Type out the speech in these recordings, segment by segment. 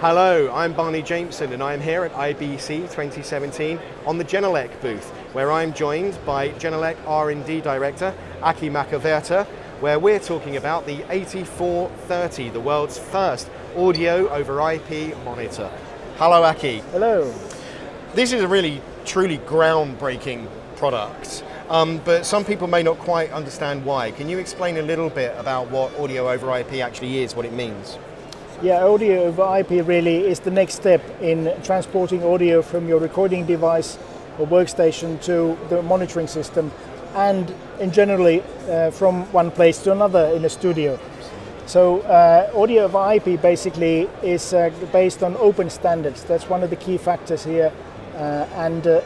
Hello, I'm Barney Jameson and I'm here at IBC 2017 on the Genelec booth where I'm joined by Genelec R&D Director Aki Mäkivirta where we're talking about the 8430, the world's first audio over IP monitor. Hello Aki. Hello. This is a really truly groundbreaking product. Um, but some people may not quite understand why. Can you explain a little bit about what audio over IP actually is, what it means? Yeah, audio over IP really is the next step in transporting audio from your recording device or workstation to the monitoring system and in generally uh, from one place to another in a studio. So uh, audio over IP basically is uh, based on open standards. That's one of the key factors here. Uh, and uh,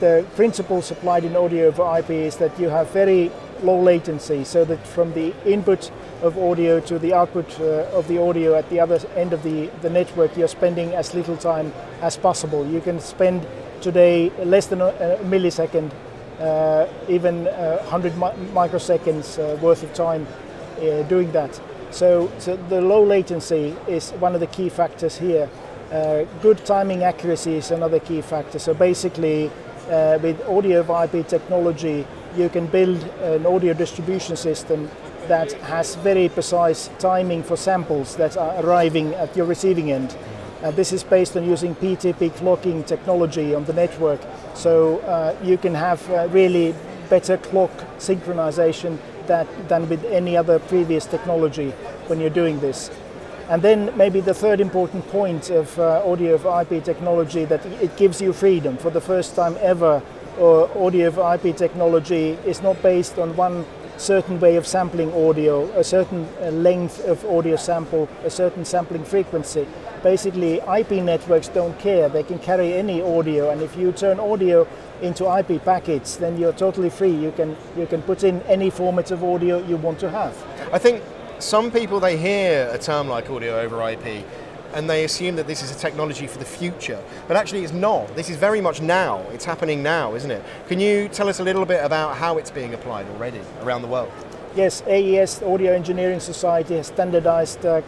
the principle supplied in audio over IP is that you have very low latency so that from the input of audio to the output uh, of the audio at the other end of the, the network you're spending as little time as possible. You can spend today less than a, a millisecond, uh, even uh, 100 mi microseconds uh, worth of time uh, doing that. So, so the low latency is one of the key factors here. Uh, good timing accuracy is another key factor. So basically with audio IP technology, you can build an audio distribution system that has very precise timing for samples that are arriving at your receiving end. Uh, this is based on using PTP clocking technology on the network, so uh, you can have uh, really better clock synchronization that, than with any other previous technology when you're doing this. And then maybe the third important point of uh, audio of IP technology that it gives you freedom. For the first time ever, uh, audio of IP technology is not based on one certain way of sampling audio, a certain uh, length of audio sample, a certain sampling frequency. Basically, IP networks don't care. They can carry any audio, and if you turn audio into IP packets, then you're totally free. You can you can put in any format of audio you want to have. I think some people they hear a term like audio over IP and they assume that this is a technology for the future, but actually it's not. This is very much now. It's happening now, isn't it? Can you tell us a little bit about how it's being applied already around the world? Yes, AES, Audio Engineering Society, has standardized uh,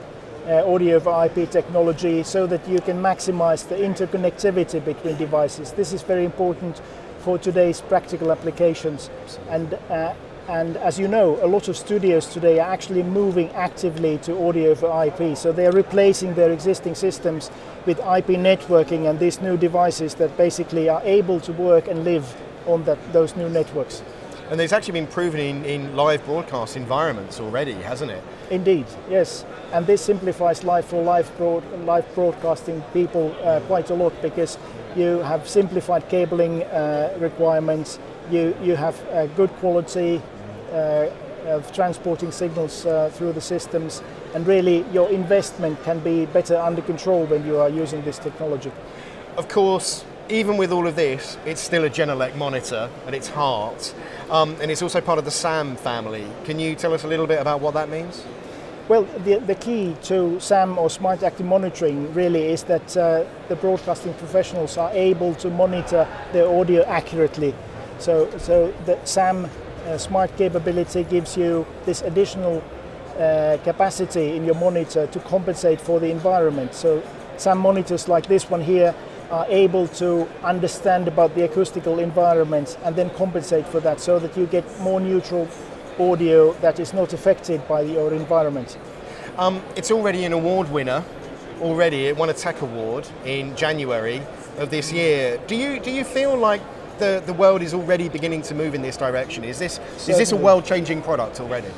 uh, audio over IP technology so that you can maximize the interconnectivity between devices. This is very important for today's practical applications. And uh, and as you know, a lot of studios today are actually moving actively to audio for IP. So they are replacing their existing systems with IP networking and these new devices that basically are able to work and live on that, those new networks. And it's actually been proven in, in live broadcast environments already, hasn't it? Indeed, yes. And this simplifies life for live, broad, live broadcasting people uh, quite a lot because you have simplified cabling uh, requirements, you, you have uh, good quality, of transporting signals uh, through the systems and really your investment can be better under control when you are using this technology. Of course, even with all of this, it's still a Genelec monitor at its heart, um, and it's also part of the SAM family. Can you tell us a little bit about what that means? Well, the, the key to SAM or Smart Active Monitoring really is that uh, the broadcasting professionals are able to monitor their audio accurately. So, so the SAM uh, smart capability gives you this additional uh, capacity in your monitor to compensate for the environment. So some monitors like this one here are able to understand about the acoustical environment and then compensate for that so that you get more neutral audio that is not affected by your environment. Um, it's already an award winner. Already, it won a TEC Award in January of this year. Do you do you feel like the, the world is already beginning to move in this direction? Is this, is this a world changing product already?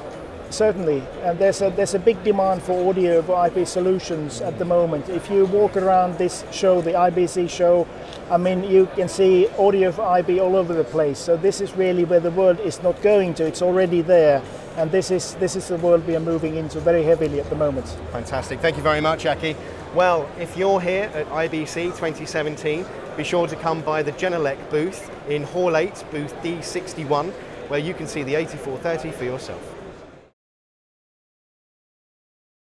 Certainly, and there's a, there's a big demand for audio over IP solutions at the moment. If you walk around this show, the IBC show, I mean, you can see audio over IP all over the place. So this is really where the world is not going to, it's already there. And this is, this is the world we are moving into very heavily at the moment. Fantastic, thank you very much, Aki. Well, if you're here at IBC 2017, be sure to come by the Genelec booth in Hall 8, booth D61, where you can see the 8430 for yourself.